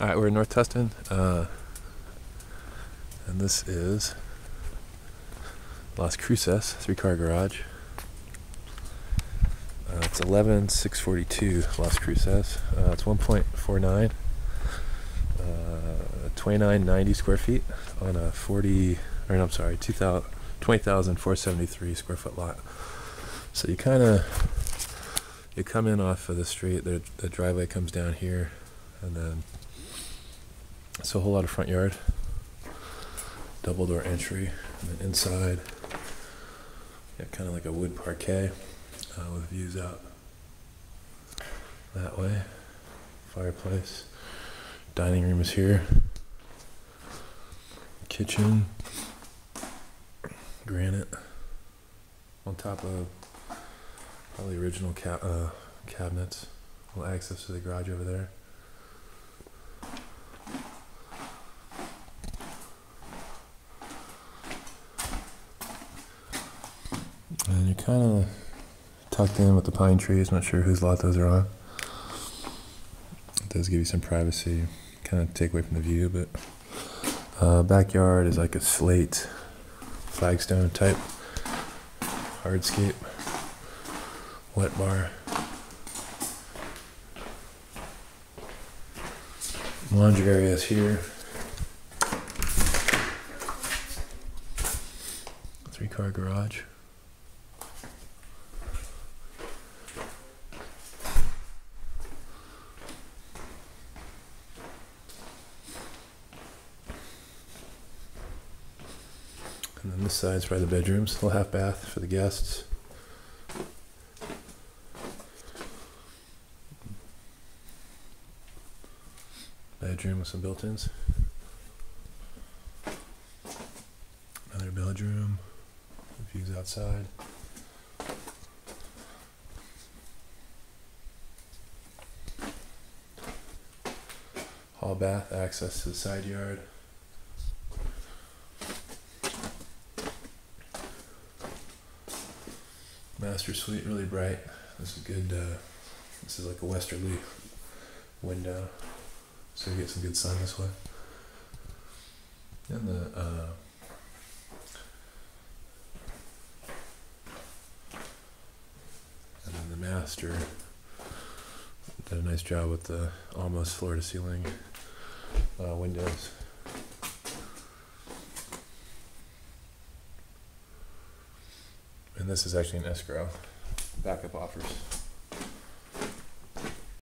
All right, we're in North Tustin, uh, and this is Las Cruces three car garage. Uh, it's 11642 Las Cruces. Uh, it's 1.49, uh, 2990 square feet on a 40, or no, I'm sorry, 2000, 20,473 square foot lot. So you kind of you come in off of the street. The, the driveway comes down here, and then so a whole lot of front yard, double door entry, and then inside, yeah, kind of like a wood parquet uh, with views out that way. Fireplace, dining room is here, kitchen, granite on top of probably original ca- uh, cabinets. Little access to the garage over there. And you're kind of tucked in with the pine trees. Not sure whose lot those are on. It does give you some privacy. Kind of take away from the view, but uh, backyard is like a slate, flagstone type hardscape, wet bar. Laundry area is here. Three car garage. And then this side's probably the bedrooms, little half bath for the guests. Bedroom with some built-ins. Another bedroom. Views outside. Hall bath, access to the side yard. Master suite, really bright. This is good. Uh, this is like a westerly window, so you get some good sun this way. And the uh, and then the master did a nice job with the almost floor to ceiling uh, windows. This is actually an escrow. Backup offers.